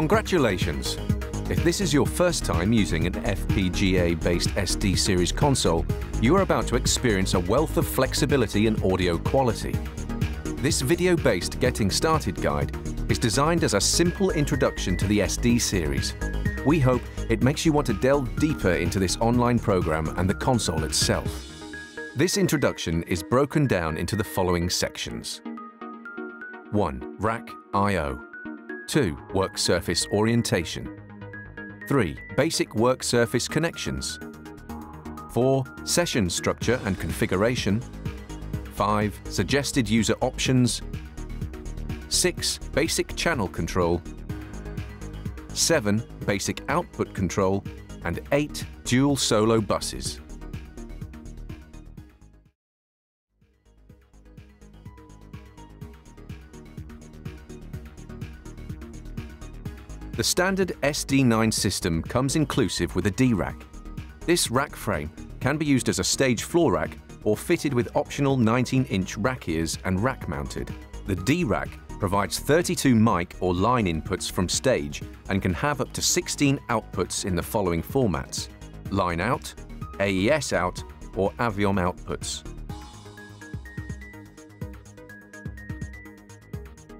Congratulations! If this is your first time using an FPGA-based SD series console, you are about to experience a wealth of flexibility and audio quality. This video-based Getting Started guide is designed as a simple introduction to the SD series. We hope it makes you want to delve deeper into this online program and the console itself. This introduction is broken down into the following sections. 1. Rack I.O. 2. Work surface orientation. 3. Basic work surface connections. 4. Session structure and configuration. 5. Suggested user options. 6. Basic channel control. 7. Basic output control. And 8. Dual solo buses. The standard SD9 system comes inclusive with a D-rack. This rack frame can be used as a stage floor rack or fitted with optional 19-inch rack ears and rack mounted. The D-rack provides 32 mic or line inputs from stage and can have up to 16 outputs in the following formats. Line out, AES out, or Aviom outputs.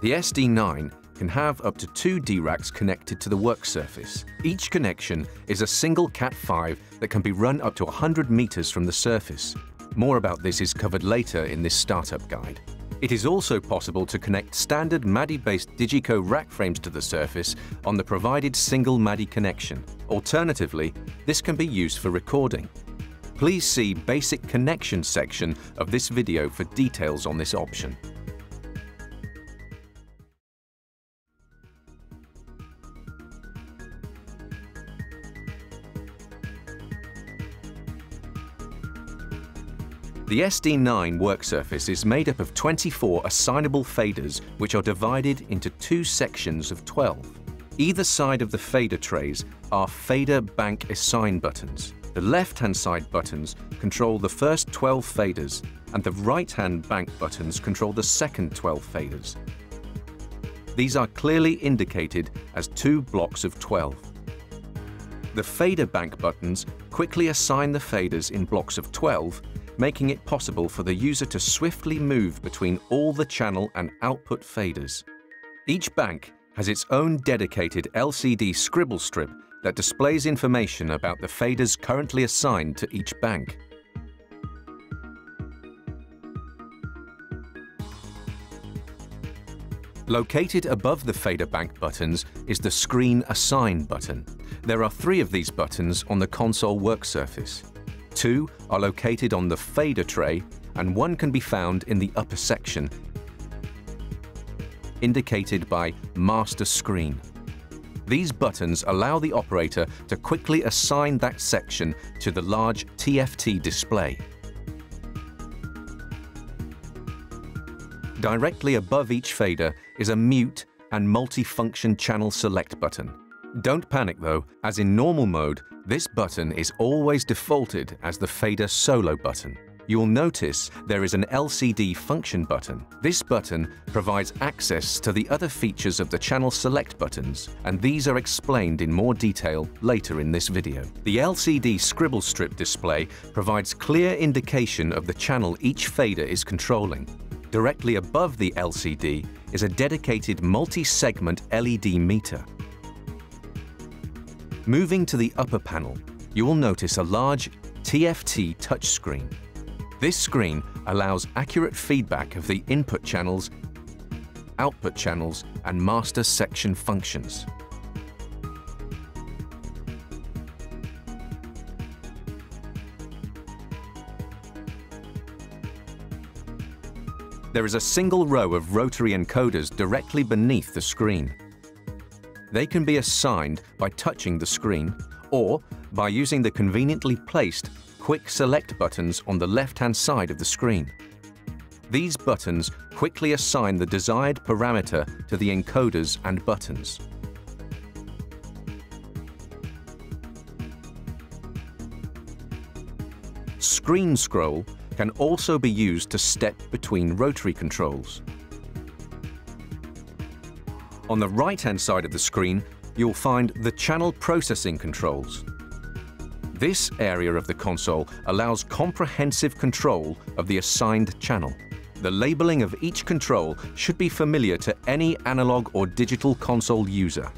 The SD9 can have up to two D-racks connected to the work surface. Each connection is a single Cat5 that can be run up to 100 meters from the surface. More about this is covered later in this startup guide. It is also possible to connect standard MADI-based DiGiCo rack frames to the surface on the provided single MADI connection. Alternatively, this can be used for recording. Please see Basic Connection section of this video for details on this option. The SD9 work surface is made up of 24 assignable faders which are divided into two sections of 12. Either side of the fader trays are fader bank assign buttons. The left-hand side buttons control the first 12 faders and the right-hand bank buttons control the second 12 faders. These are clearly indicated as two blocks of 12. The fader bank buttons quickly assign the faders in blocks of 12 making it possible for the user to swiftly move between all the channel and output faders. Each bank has its own dedicated LCD scribble strip that displays information about the faders currently assigned to each bank. Located above the fader bank buttons is the Screen Assign button. There are three of these buttons on the console work surface. Two are located on the fader tray and one can be found in the upper section, indicated by Master Screen. These buttons allow the operator to quickly assign that section to the large TFT display. Directly above each fader is a mute and multi-function channel select button. Don't panic though, as in normal mode, this button is always defaulted as the fader solo button. You'll notice there is an LCD function button. This button provides access to the other features of the channel select buttons, and these are explained in more detail later in this video. The LCD scribble strip display provides clear indication of the channel each fader is controlling. Directly above the LCD is a dedicated multi-segment LED meter. Moving to the upper panel, you will notice a large TFT touchscreen. This screen allows accurate feedback of the input channels, output channels, and master section functions. There is a single row of rotary encoders directly beneath the screen. They can be assigned by touching the screen or by using the conveniently placed Quick Select buttons on the left-hand side of the screen. These buttons quickly assign the desired parameter to the encoders and buttons. Screen scroll can also be used to step between rotary controls. On the right-hand side of the screen, you'll find the channel processing controls. This area of the console allows comprehensive control of the assigned channel. The labeling of each control should be familiar to any analog or digital console user.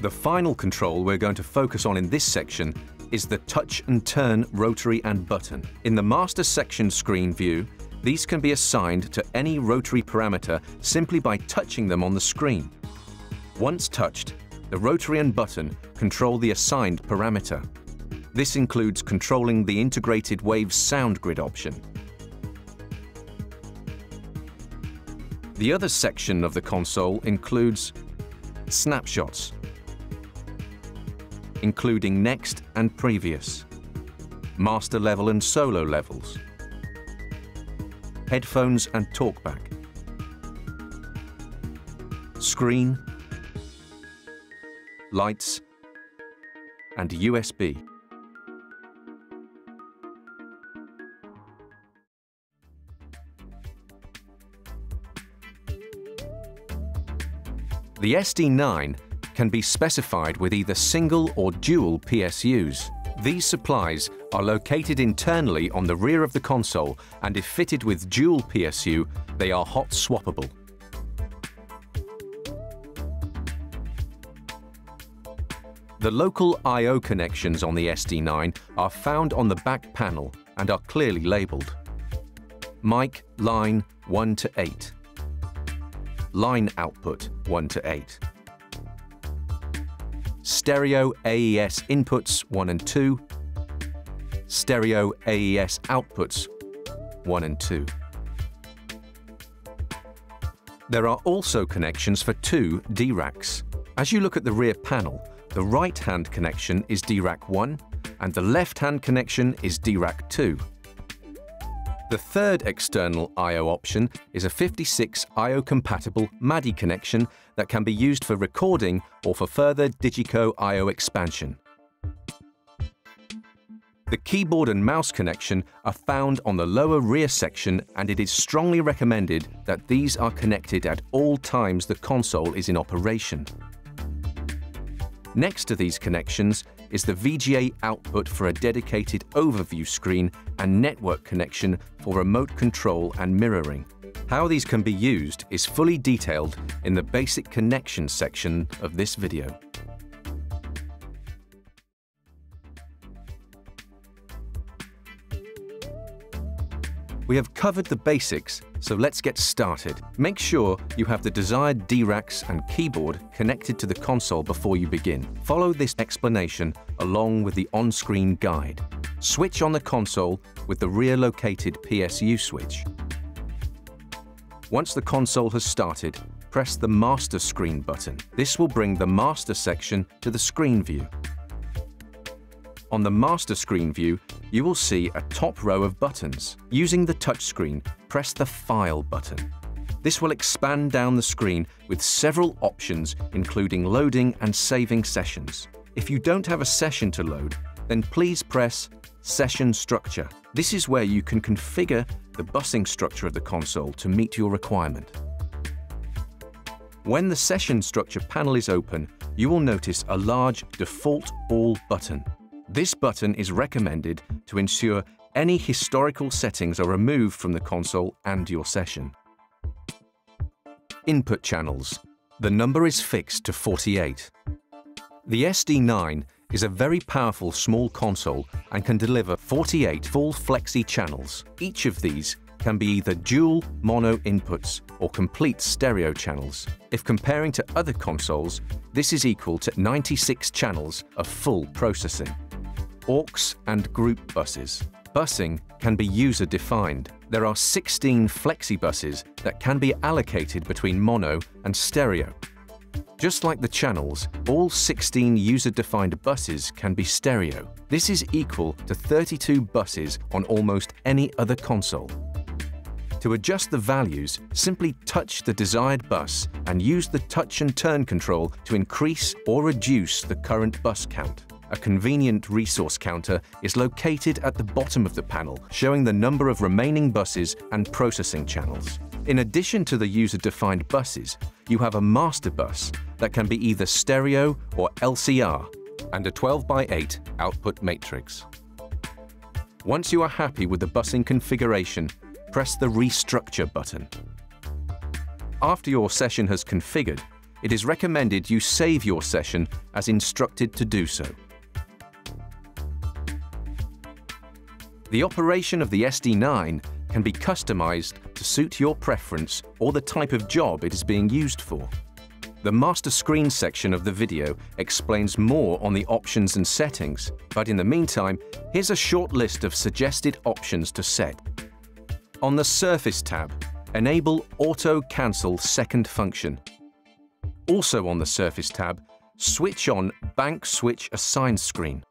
The final control we're going to focus on in this section is the touch and turn rotary and button. In the master section screen view, these can be assigned to any rotary parameter simply by touching them on the screen. Once touched, the rotary and button control the assigned parameter. This includes controlling the integrated Waves SoundGrid option. The other section of the console includes snapshots, including next and previous, master level and solo levels, headphones and talkback, screen, lights, and USB. The SD9 can be specified with either single or dual PSUs. These supplies are located internally on the rear of the console and if fitted with dual PSU, they are hot swappable. The local I.O. connections on the SD9 are found on the back panel and are clearly labelled. Mic line 1 to 8 line output 1 to 8. Stereo AES inputs 1 and 2, stereo AES outputs 1 and 2. There are also connections for two D-racks. As you look at the rear panel, the right-hand connection is D-rack 1 and the left-hand connection is D-rack 2. The third external I.O. option is a 56 I.O.-compatible MADI connection that can be used for recording or for further DiGiCo I.O. expansion. The keyboard and mouse connection are found on the lower rear section and it is strongly recommended that these are connected at all times the console is in operation. Next to these connections is the VGA output for a dedicated overview screen and network connection for remote control and mirroring. How these can be used is fully detailed in the basic connection section of this video. We have covered the basics, so let's get started. Make sure you have the desired D-racks and keyboard connected to the console before you begin. Follow this explanation along with the on-screen guide. Switch on the console with the rear-located PSU switch. Once the console has started, press the Master Screen button. This will bring the Master section to the screen view. On the master screen view, you will see a top row of buttons. Using the touchscreen, press the File button. This will expand down the screen with several options including loading and saving sessions. If you don't have a session to load, then please press Session Structure. This is where you can configure the busing structure of the console to meet your requirement. When the session structure panel is open, you will notice a large Default All button. This button is recommended to ensure any historical settings are removed from the console and your session. Input channels. The number is fixed to 48. The SD9 is a very powerful small console and can deliver 48 full flexi channels. Each of these can be either dual mono inputs or complete stereo channels. If comparing to other consoles, this is equal to 96 channels of full processing. AUX and group buses. Busing can be user-defined. There are 16 flexi buses that can be allocated between mono and stereo. Just like the channels, all 16 user-defined buses can be stereo. This is equal to 32 buses on almost any other console. To adjust the values, simply touch the desired bus and use the touch and turn control to increase or reduce the current bus count. A convenient resource counter is located at the bottom of the panel, showing the number of remaining buses and processing channels. In addition to the user-defined buses, you have a master bus that can be either stereo or LCR and a 12 by 8 output matrix. Once you are happy with the busing configuration, press the Restructure button. After your session has configured, it is recommended you save your session as instructed to do so. The operation of the SD9 can be customized to suit your preference or the type of job it is being used for. The master screen section of the video explains more on the options and settings, but in the meantime, here's a short list of suggested options to set. On the Surface tab, enable Auto Cancel Second function. Also on the Surface tab, switch on Bank Switch Assign screen.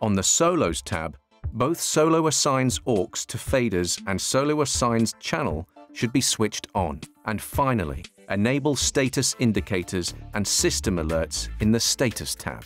On the Solos tab, both Solo assigns aux to faders and Solo assigns channel should be switched on. And finally, enable status indicators and system alerts in the Status tab.